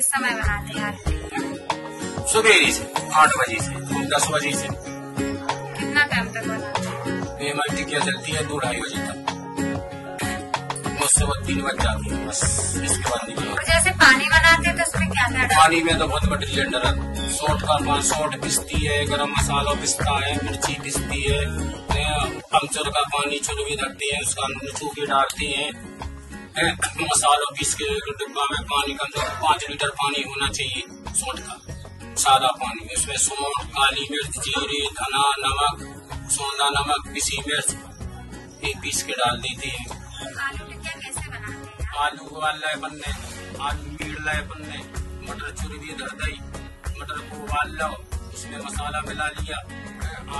समय बनाते हैं से आठ बजे से दस बजे से। कितना टाइम तक बनाते हैं? ये हमारी टिकिया चलती है दो ढाई बजे तक। मुझसे वो तीन बज जाती है बस इसके बाद और जैसे पानी बनाते हैं तो उसमें क्या क्या पानी में तो बहुत बड़ी सिलेंडर है सोट का पान सोट पिसती है गरम मसाला पिसता है मिर्ची पिसती है पंचर का पानी भी धरते हैं उसका नीचू भी डालते है। हैं, मसाला पीस के डिब्बा में पानी का अंदर पाँच लीटर पानी होना चाहिए सोट का। सादा पानी उसमें सोट काली मिर्च जीरे धना नमक सोना नमक पिसी मिर्च। ये पीस के डाल दी हैं आलू टिक्किया कैसे बनाते हैं? आलू उबाल लाए बनने आलू मीड़ लाए बनने मटर चुर दिए धर दई मटर को उबाल लो उसमें मसाला मिला लिया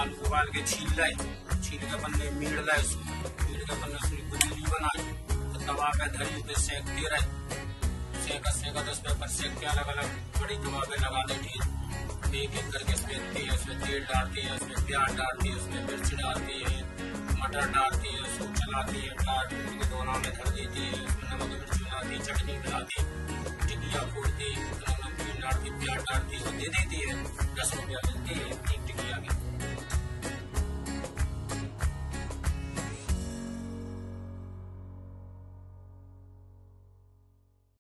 आलू उबाल के छील लाए छील के बनने मीड़ लाए मीड़ के बनने उसमें गुजली बनाई तो तवा पे धरी पे सेकते रहे। सेका सेका दस पे पर सेक के अलग अलग बड़ी तवा पे लगा देती है। एक एक करके सेकते हैं उसमें तेल डालती है उसमें प्याज डालती है उसमें मिर्च डालती है। मटर डालती है, उसको चलाती है डाल के दोनों में धर देती है, उसमें नमक मिर्च मिलाती, चटनी मिलाती, टिकिया फोड़ती है नमकीन डालती, प्याज डालती है दे देती है, दस रुपया मिलती है